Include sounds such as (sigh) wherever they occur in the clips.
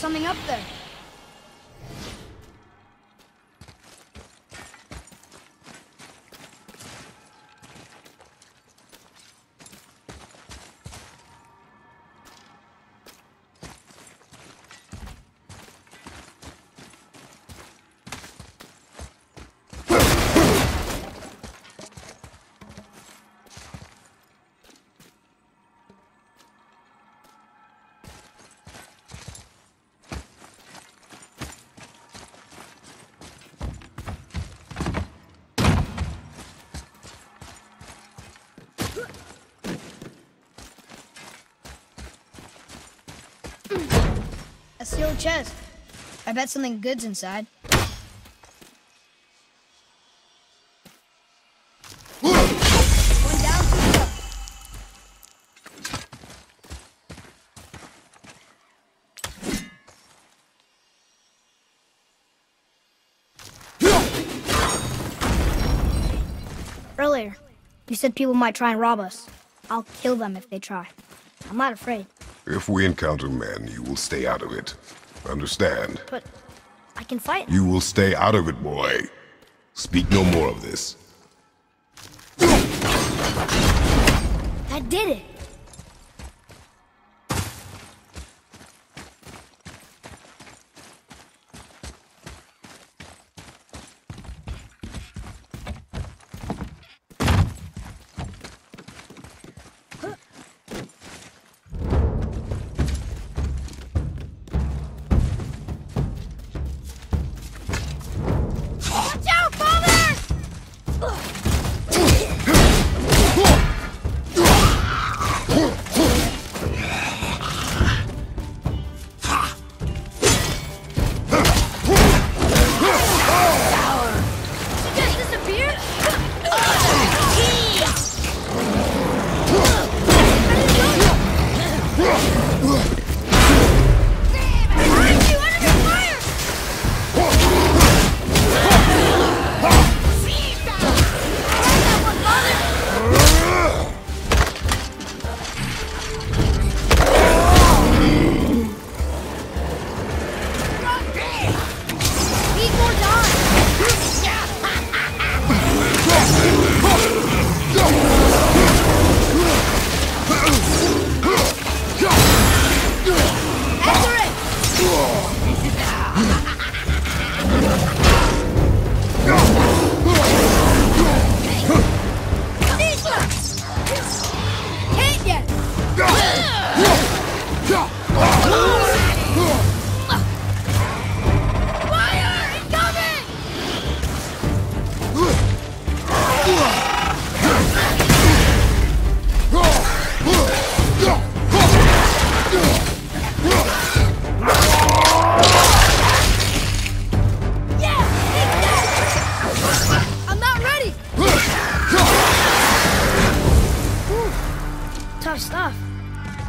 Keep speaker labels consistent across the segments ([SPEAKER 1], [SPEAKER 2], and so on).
[SPEAKER 1] something up there. Chest. I bet something good's inside. Earlier, you said people might try and rob us. I'll kill them if they try. I'm not afraid,
[SPEAKER 2] If we encounter men, you will stay out of it. Understand?
[SPEAKER 1] but I can fight.
[SPEAKER 2] You will stay out of it, boy. Speak no more of this.
[SPEAKER 1] That did it.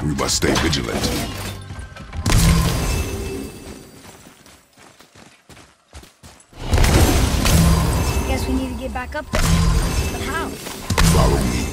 [SPEAKER 2] We must stay vigilant.
[SPEAKER 1] Guess we need to get back up there. But how?
[SPEAKER 2] Follow me.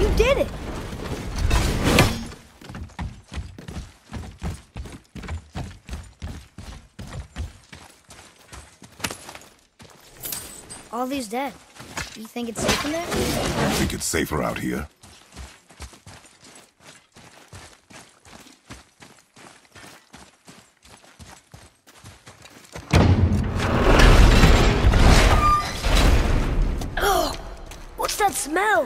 [SPEAKER 1] You did it! All these dead. You think it's safe in there?
[SPEAKER 2] I think it's safer out here.
[SPEAKER 3] Oh, (gasps) what's that smell?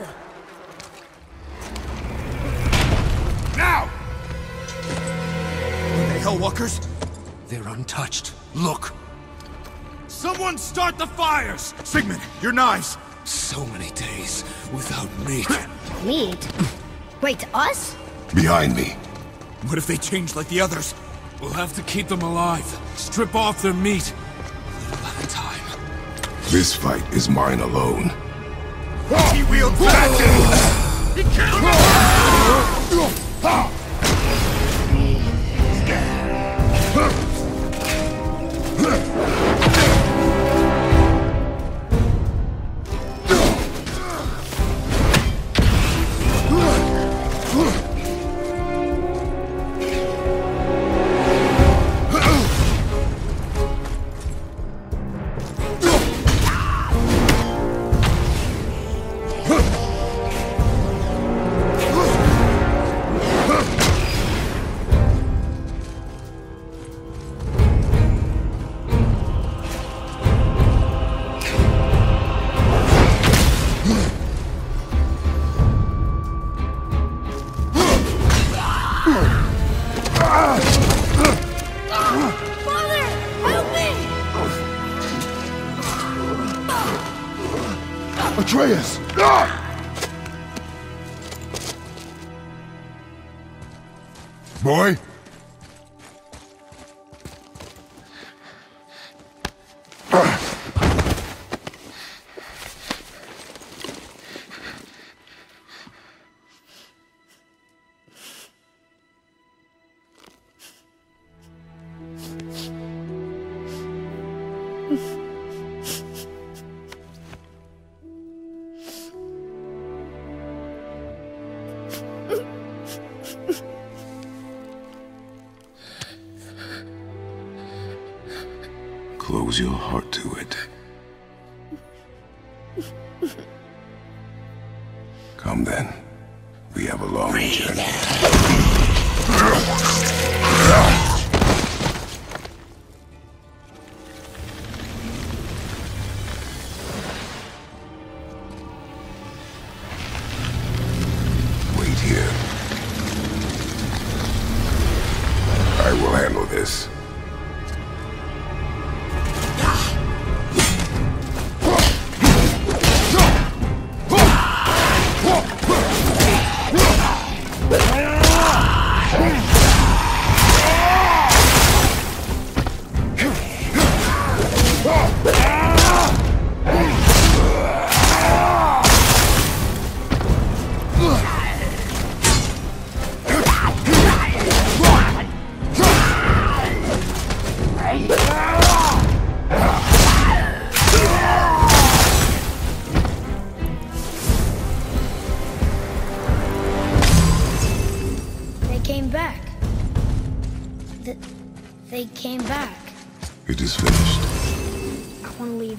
[SPEAKER 4] Now! Are they Hellwalkers? They're untouched. Look! Someone start the fires! Sigmund, your knives! So many days without meat. (laughs)
[SPEAKER 1] Meat? Wait, us?
[SPEAKER 2] Behind me.
[SPEAKER 4] What if they change like the others? We'll have to keep them alive. Strip off their meat. A little at a time.
[SPEAKER 2] This fight is mine alone.
[SPEAKER 4] He wields magic! He can't...
[SPEAKER 2] Close your heart to it.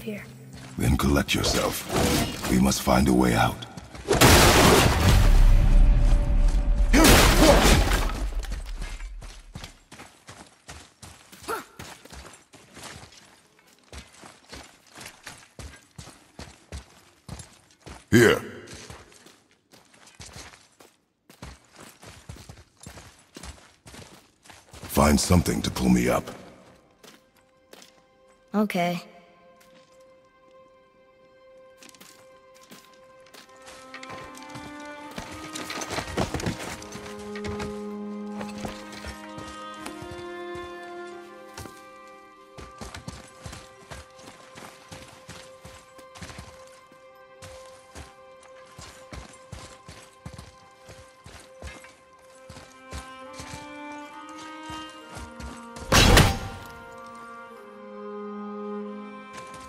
[SPEAKER 2] Here. Then collect yourself. We must find a way out. Here. Find something to pull me up.
[SPEAKER 1] Okay.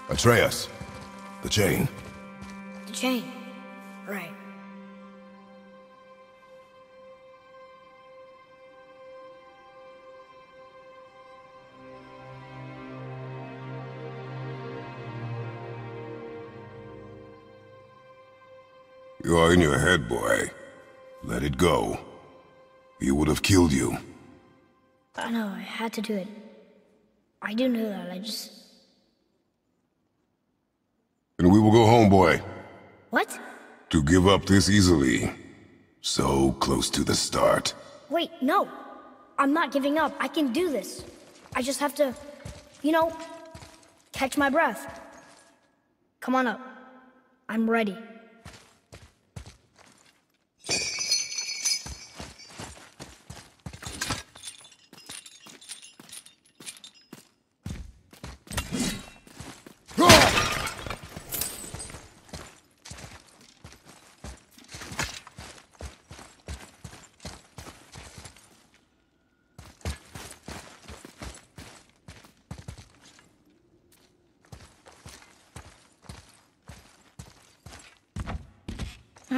[SPEAKER 2] Atreus. The chain.
[SPEAKER 1] The chain. Right.
[SPEAKER 2] You are in your head, boy. Let it go. He would have killed you.
[SPEAKER 1] I know, I had to do it. I do know that, I just...
[SPEAKER 2] And we will go home, boy.
[SPEAKER 1] What?
[SPEAKER 2] To give up this easily. So close to the start.
[SPEAKER 1] Wait, no. I'm not giving up. I can do this. I just have to, you know, catch my breath. Come on up. I'm ready.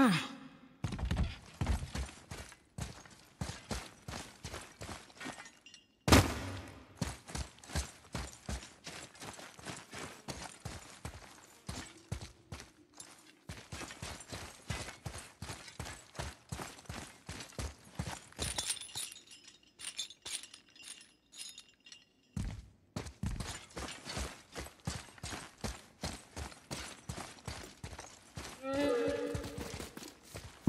[SPEAKER 1] Ah.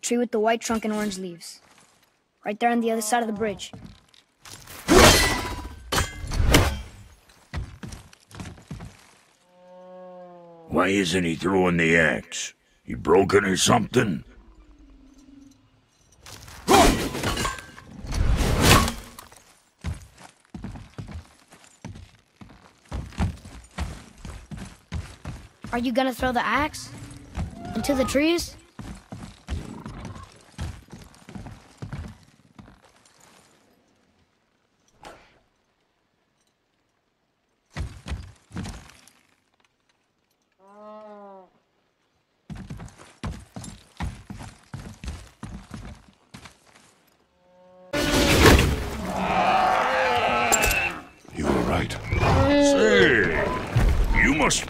[SPEAKER 1] The tree with the white trunk and orange leaves. Right there on the other side of the bridge.
[SPEAKER 3] Why isn't he throwing the axe? He broken or something?
[SPEAKER 1] Are you gonna throw the axe? Into the trees?
[SPEAKER 2] You were right.
[SPEAKER 3] Say, you must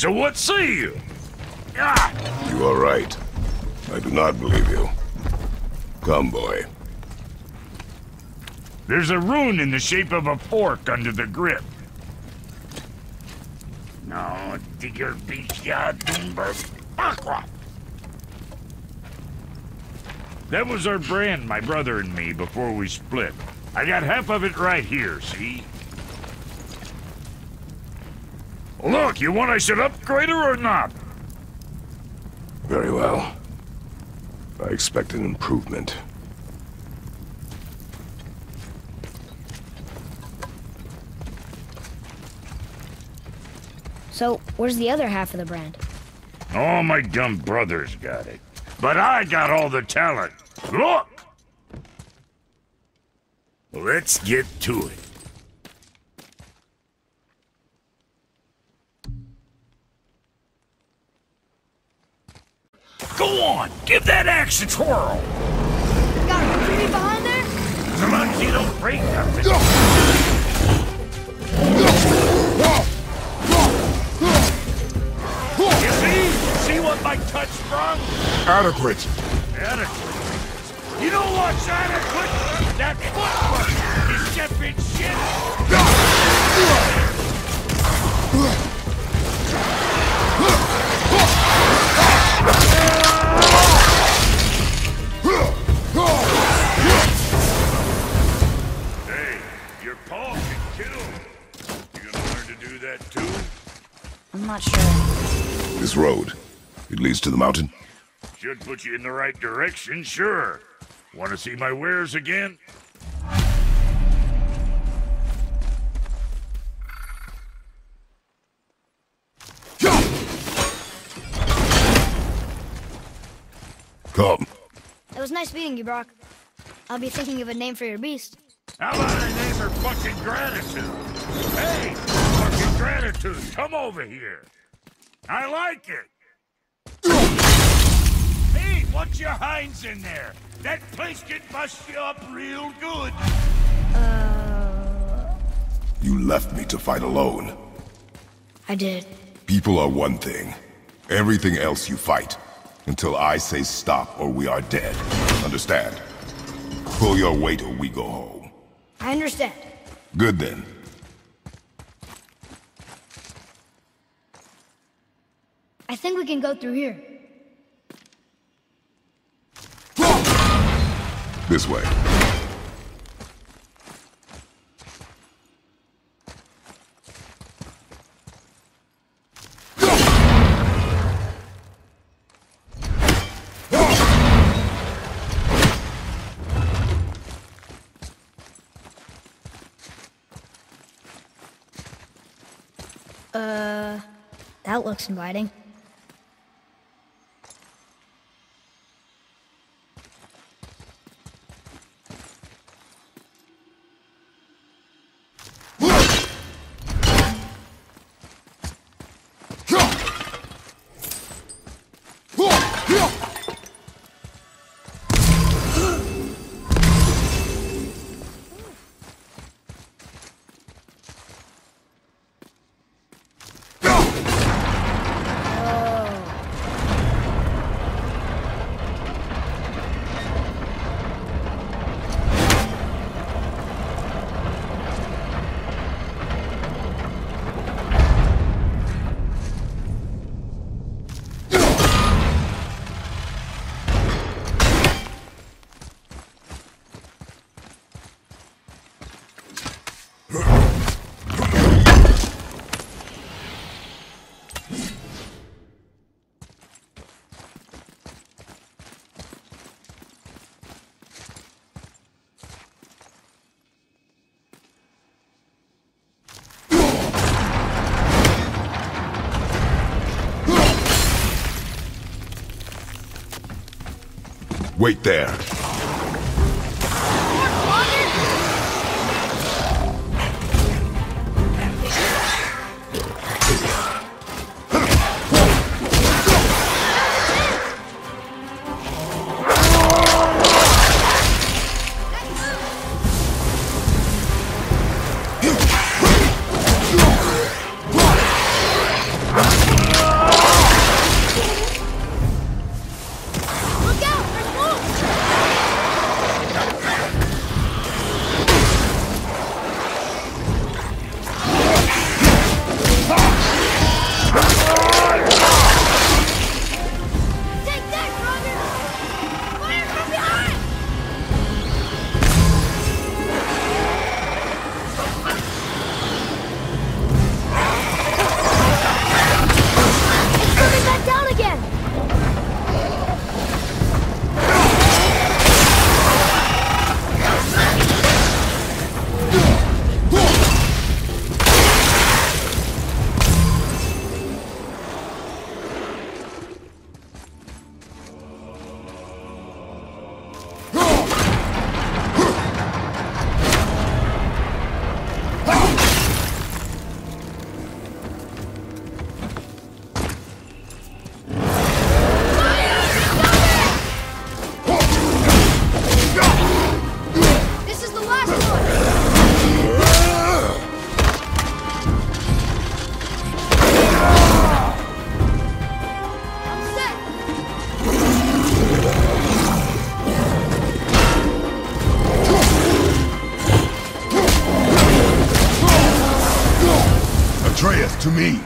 [SPEAKER 3] So what say you? Ah!
[SPEAKER 2] You are right. I do not believe you. Come, boy.
[SPEAKER 3] There's a rune in the shape of a fork under the grip. No, digger dumber aqua. That was our brand, my brother and me, before we split. I got half of it right here, see? Look, you want I should upgrade her or not?
[SPEAKER 2] Very well. I expect an improvement.
[SPEAKER 1] So, where's the other half of the brand?
[SPEAKER 3] All my dumb brothers got it. But I got all the talent. Look! Let's get to it. Go on! Give that axe a twirl!
[SPEAKER 1] Got room for me behind there?
[SPEAKER 3] So long as you don't break nothing. You see? See what my touch sprung?
[SPEAKER 2] Adequate!
[SPEAKER 3] Adequate. You know what's adequate? That footwork! You stepping shit!
[SPEAKER 1] Not sure.
[SPEAKER 2] This road, it leads to the mountain?
[SPEAKER 3] Should put you in the right direction, sure. Want to see my wares again?
[SPEAKER 2] Come.
[SPEAKER 1] It was nice meeting you, Brok. I'll be thinking of a name for your beast.
[SPEAKER 3] How about I name her fucking gratitude? Hey, fucking gratitude, come over here. I like it. Hey, what's your hinds in there? That place can bust you up real good.
[SPEAKER 1] Uh,
[SPEAKER 2] You left me to fight alone.
[SPEAKER 1] I did.
[SPEAKER 2] People are one thing. Everything else you fight. Until I say stop or we are dead. Understand? Pull your weight or we go home.
[SPEAKER 1] I understand.
[SPEAKER 2] Good then.
[SPEAKER 1] I think we can go through here.
[SPEAKER 2] This way.
[SPEAKER 1] Uh, that looks inviting. Wait there. Atreus
[SPEAKER 2] to me.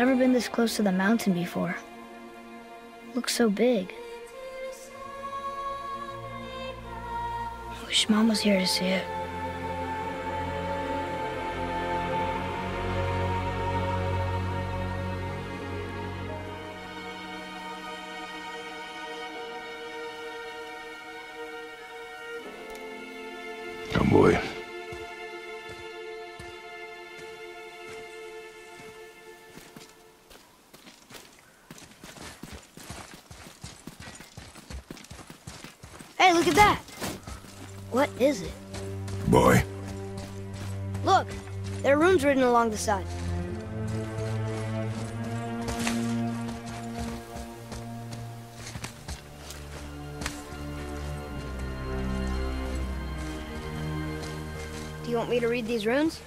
[SPEAKER 1] I've never been this close to the mountain before. Looks so big. I wish Mom was here to see it.
[SPEAKER 2] Come, boy.
[SPEAKER 1] At that. What is it?
[SPEAKER 2] Boy,
[SPEAKER 1] Look, there are runes written along the side. Do you want me to read these runes?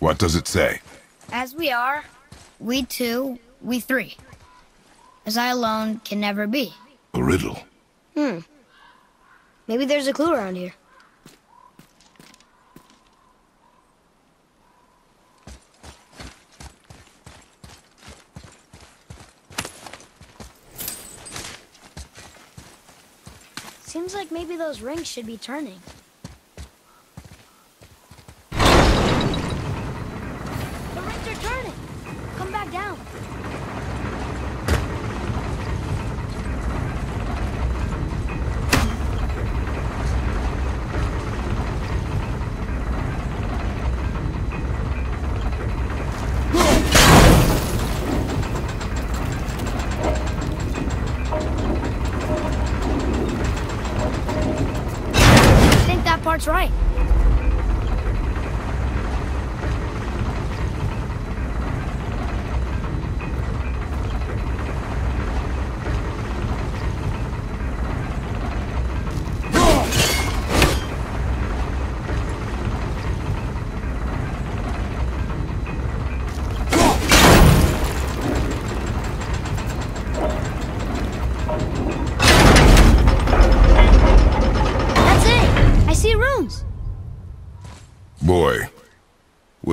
[SPEAKER 2] what does it say?
[SPEAKER 1] As we are, we two, we three. As I alone can never be.
[SPEAKER 2] A riddle. Hmm.
[SPEAKER 1] Maybe there's a clue around here. Seems like maybe those rings should be turning. The rings are turning! Come back down. I think that part's right. That's it! I see runes!
[SPEAKER 2] Boy, what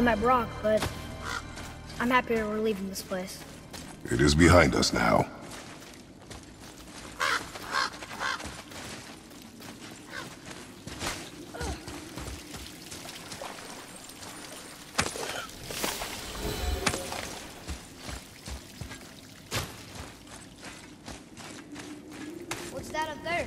[SPEAKER 1] Happy we met Brok, but I'm happier we're leaving this place.
[SPEAKER 2] It is behind us now.
[SPEAKER 1] What's that up there?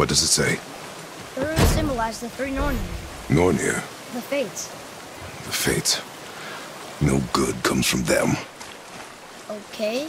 [SPEAKER 2] What does it say?
[SPEAKER 1] The runes symbolize the three Nornir,
[SPEAKER 2] Nornir.
[SPEAKER 1] the Fates.
[SPEAKER 2] The Fates. No good comes from them.
[SPEAKER 1] Okay.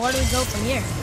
[SPEAKER 1] Where do we go from here?